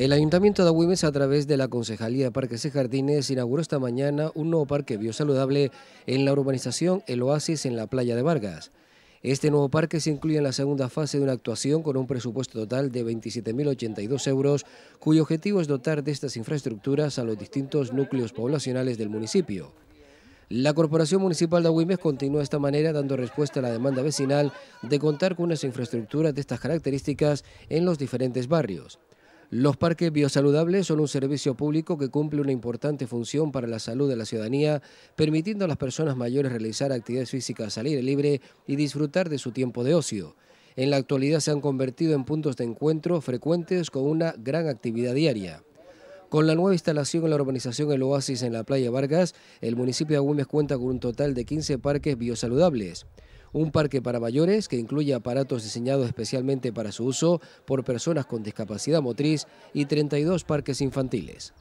El Ayuntamiento de Agüimes, a través de la Concejalía Parques y Jardines, inauguró esta mañana un nuevo parque biosaludable en la urbanización El Oasis en la playa de Vargas. Este nuevo parque se incluye en la segunda fase de una actuación con un presupuesto total de 27.082 euros, cuyo objetivo es dotar de estas infraestructuras a los distintos núcleos poblacionales del municipio. La Corporación Municipal de Agüimes continúa de esta manera dando respuesta a la demanda vecinal de contar con unas infraestructuras de estas características en los diferentes barrios. Los parques biosaludables son un servicio público que cumple una importante función para la salud de la ciudadanía, permitiendo a las personas mayores realizar actividades físicas al aire libre y disfrutar de su tiempo de ocio. En la actualidad se han convertido en puntos de encuentro frecuentes con una gran actividad diaria. Con la nueva instalación en la urbanización El Oasis en la playa Vargas, el municipio de Agüimes cuenta con un total de 15 parques biosaludables un parque para mayores que incluye aparatos diseñados especialmente para su uso por personas con discapacidad motriz y 32 parques infantiles.